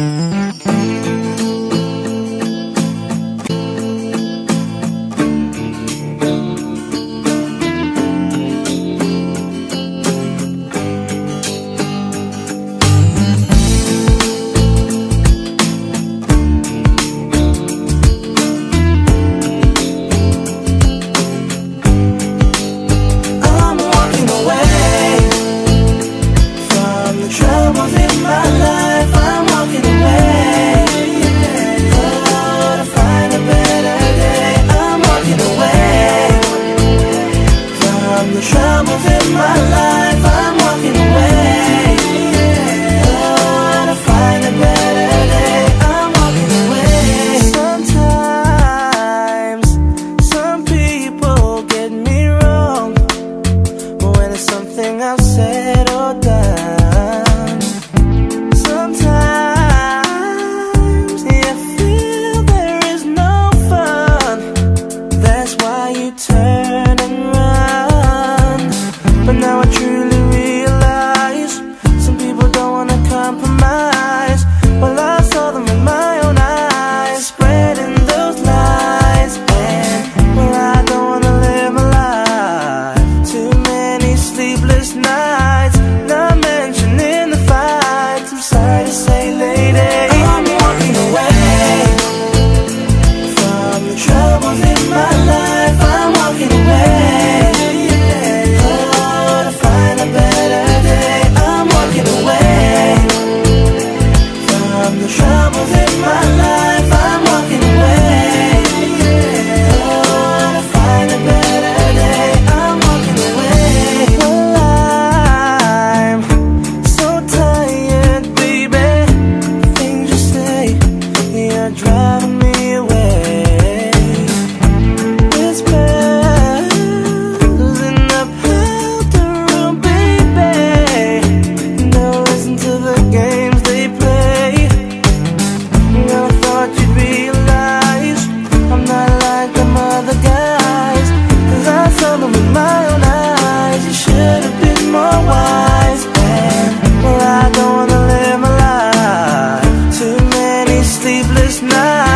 Bye. love within my life. I'm walking. nights. Not mentioning the fights. I'm sorry to say, lady. I'm walking away From the troubles in my life. I'm walking away. To find a better day. I'm walking away From the troubles in my life. wise man. Well, I don't wanna live my life. Too many sleepless nights.